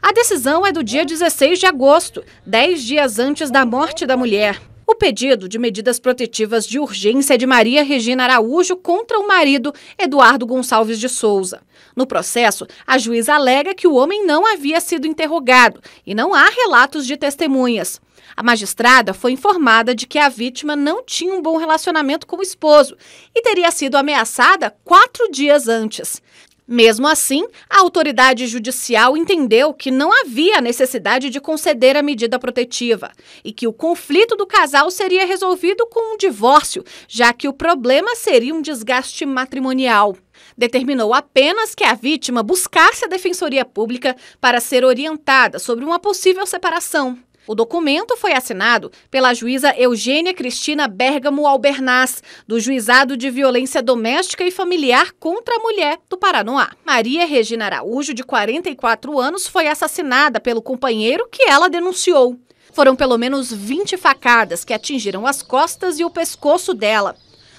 A decisão é do dia 16 de agosto, dez dias antes da morte da mulher. O pedido de medidas protetivas de urgência é de Maria Regina Araújo contra o marido Eduardo Gonçalves de Souza. No processo, a juíza alega que o homem não havia sido interrogado e não há relatos de testemunhas. A magistrada foi informada de que a vítima não tinha um bom relacionamento com o esposo e teria sido ameaçada quatro dias antes. Mesmo assim, a autoridade judicial entendeu que não havia necessidade de conceder a medida protetiva e que o conflito do casal seria resolvido com um divórcio, já que o problema seria um desgaste matrimonial. Determinou apenas que a vítima buscasse a defensoria pública para ser orientada sobre uma possível separação. O documento foi assinado pela juíza Eugênia Cristina Bergamo Albernaz, do Juizado de Violência Doméstica e Familiar contra a Mulher do Paranoá. Maria Regina Araújo, de 44 anos, foi assassinada pelo companheiro que ela denunciou. Foram pelo menos 20 facadas que atingiram as costas e o pescoço dela.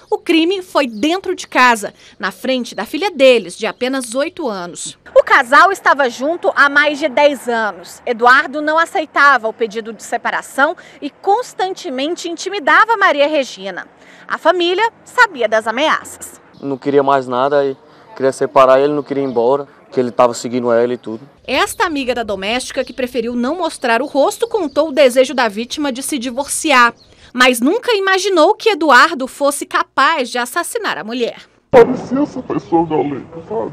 O crime foi dentro de casa, na frente da filha deles, de apenas 8 anos. O casal estava junto há mais de 10 anos. Eduardo não aceitava o pedido de separação e constantemente intimidava Maria Regina. A família sabia das ameaças. Não queria mais nada e queria separar ele, não queria ir embora, que ele estava seguindo ela e tudo. Esta amiga da doméstica, que preferiu não mostrar o rosto, contou o desejo da vítima de se divorciar mas nunca imaginou que Eduardo fosse capaz de assassinar a mulher. Parecia essa pessoa violenta, sabe?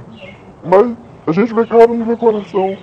Mas a gente vê cara, não vê coração.